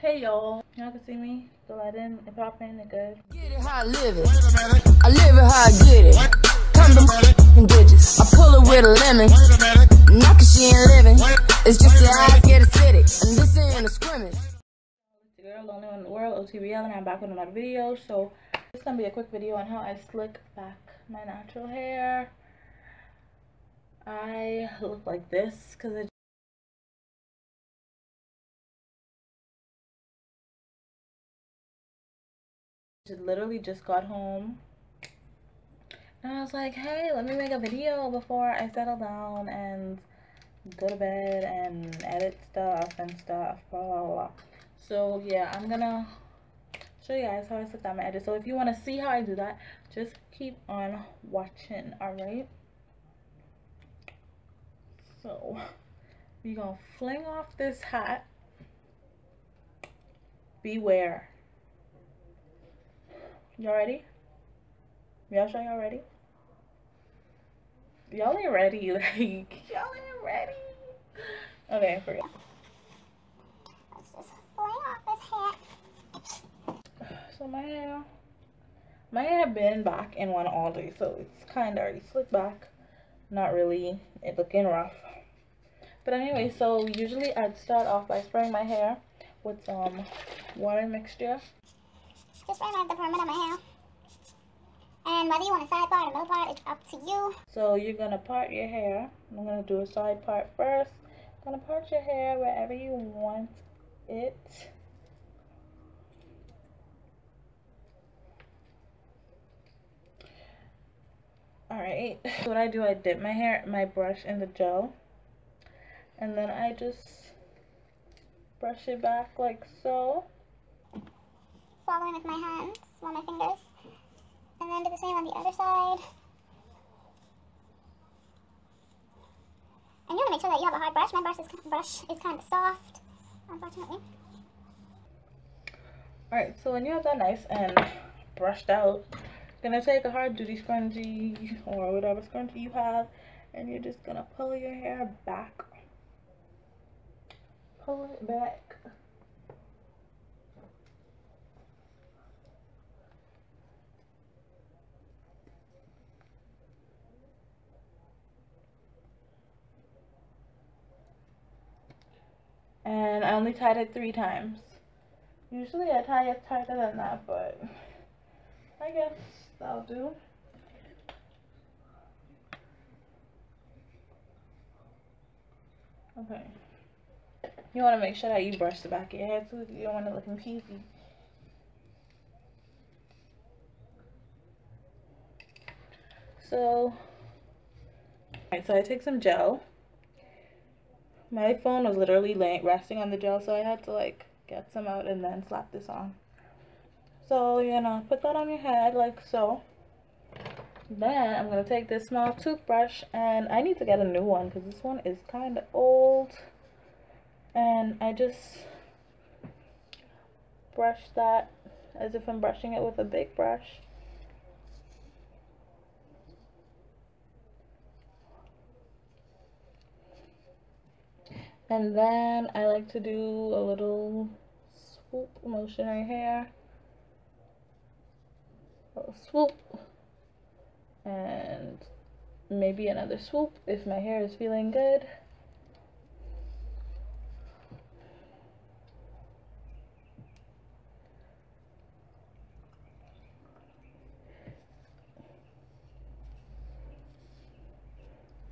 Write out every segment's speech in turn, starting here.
Hey y'all, y'all can see me, the lighting, it popping, it good. Get it how I live it. I live it how I get it. Come to and digits. I pull it with a lemon. Not cause she ain't living. It's just your eyes get acidic. And this ain't a scrimmage. It's the girl, the only one in the world, OTBL, and I'm back with another video. So, this is gonna be a quick video on how I slick back my natural hair. I look like this because I literally just got home. And I was like hey let me make a video before I settle down and go to bed and edit stuff and stuff blah blah blah so yeah I'm gonna show you guys how I sit down my edit. So if you want to see how I do that just keep on watching alright? So we're gonna fling off this hat. Beware Y'all ready? Y'all sure y'all ready? Y'all ain't ready. Like, y'all ain't ready. Okay, forget. Let's just fling off this hat. So my hair, my hair been back in one all day, so it's kind of already slicked back. Not really, it looking rough. But anyway, so usually I'd start off by spraying my hair with some water mixture just right the perimeter of my hair. And whether you want a side part or middle part, it's up to you. So you're going to part your hair. I'm going to do a side part first. I'm going to part your hair wherever you want it. Alright, so what I do, I dip my hair, my brush in the gel. And then I just brush it back like so following with my hands, on my fingers. And then do the same on the other side. And you want to make sure that you have a hard brush. My brush is, brush is kind of soft, unfortunately. Alright, so when you have that nice and brushed out, you're going to take a hard duty scrunchie or whatever scrunchie you have and you're just going to pull your hair back. Pull it back and I only tied it three times. Usually I tie it tighter than that, but I guess that'll do. Okay. You want to make sure that you brush the back of your head too. You don't want it looking peasy. So, alright, so I take some gel my phone was literally laying resting on the gel so I had to like get some out and then slap this on. So you're gonna put that on your head like so. Then I'm gonna take this small toothbrush and I need to get a new one because this one is kind of old. And I just brush that as if I'm brushing it with a big brush And then I like to do a little swoop motion right here. A swoop. And maybe another swoop if my hair is feeling good.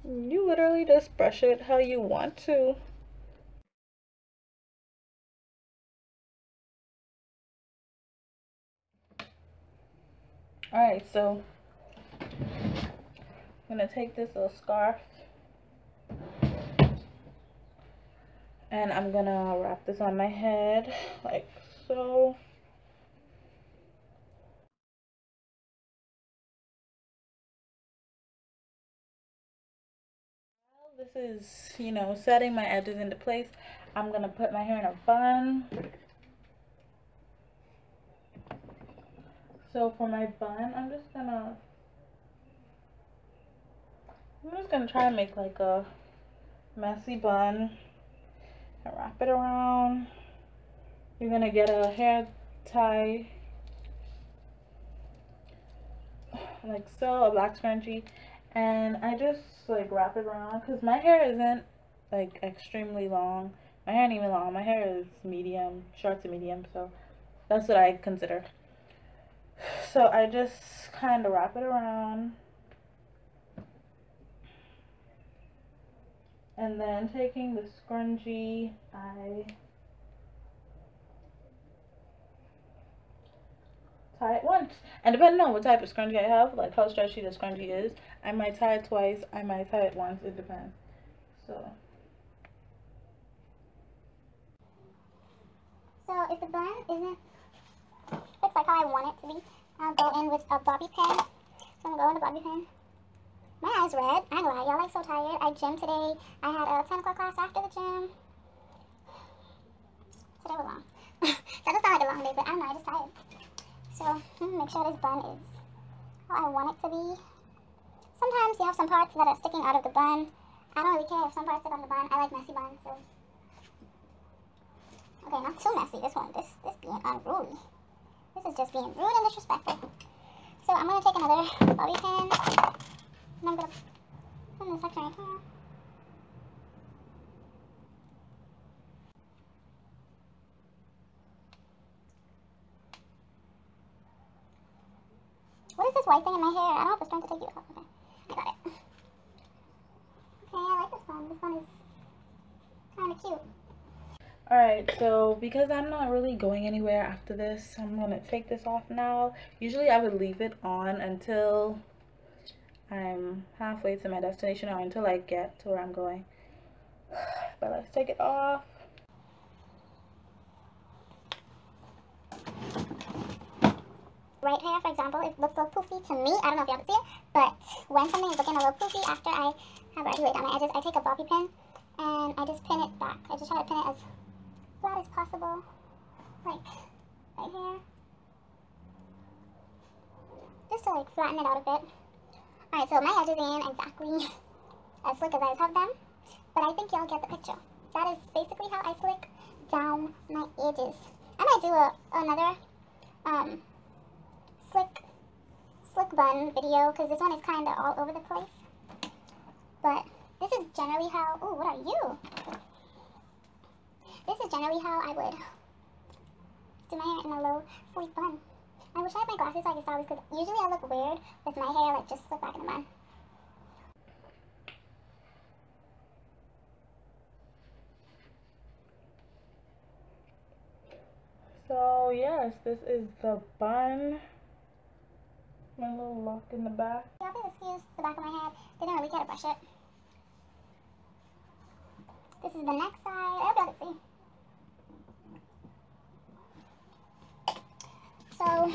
You literally just brush it how you want to. Alright, so I'm going to take this little scarf and I'm going to wrap this on my head like so. this is, you know, setting my edges into place, I'm going to put my hair in a bun. So for my bun, I'm just gonna, I'm just gonna try and make like a messy bun and wrap it around you're gonna get a hair tie like so, a black scrunchie, and I just like wrap it around because my hair isn't like extremely long. My hair ain't even long. My hair is medium, short to medium, so that's what I consider. So I just kind of wrap it around. And then taking the scrunchie, I tie it once. And depending on what type of scrunchie I have, like how stretchy the scrunchie is, I might tie it twice, I might tie it once, it depends. So. So if the bun isn't like how I want it to be, I'll go in with a bobby pin. So I'm going to go in the bobby pin. My eyes red. I know y'all like so tired. I gym today. I had a 10 o'clock class after the gym. Today was long. that does sound like a long day, but I don't know, I just tired. So hmm, make sure this bun is how I want it to be. Sometimes you have some parts that are sticking out of the bun. I don't really care if some parts stick on the bun. I like messy buns, so. Okay, not too messy. This one, this, this being unruly. This is just being rude and disrespectful. So I'm gonna take another bobby pin. And I'm gonna put in this section right here. What is this white thing in my hair? I don't know if it's trying to take you out. Okay, I got it. Okay, I like this one. This one is kind of cute. Alright, so because I'm not really going anywhere after this, I'm going to take this off now. Usually I would leave it on until I'm halfway to my destination or until I get to where I'm going. But let's take it off. right hair, for example, it looks a little poofy to me. I don't know if y'all can see it, but when something is looking a little poofy after I have laid down my edges, I take a bobby pin and I just pin it back. I just try to pin it as flat as possible, like right here. Just to like flatten it out a bit. Alright, so my edges ain't exactly as slick as I have them, but I think y'all get the picture. That is basically how I slick down my edges. I might do a, another um, slick, slick bun video because this one is kind of all over the place. But this is generally how, oh, what are you? This is generally how I would do my hair in a low sleek bun. I wish I had my glasses so I could saw this because usually I look weird with my hair like just slick back in the bun. So yes, this is the bun my little lock in the back. Y'all please excuse the back of my head. Didn't really care to brush it. This is the next side. I hope y'all can see. So,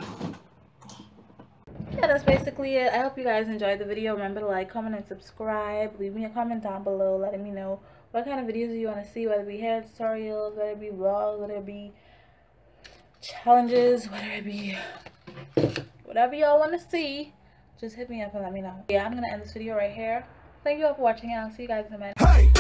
yeah, that's basically it. I hope you guys enjoyed the video. Remember to like, comment, and subscribe. Leave me a comment down below letting me know what kind of videos you want to see, whether it be hair tutorials, whether it be vlogs, whether it be challenges, whether it be whatever y'all want to see just hit me up and let me know yeah i'm gonna end this video right here thank you all for watching and i'll see you guys in a minute hey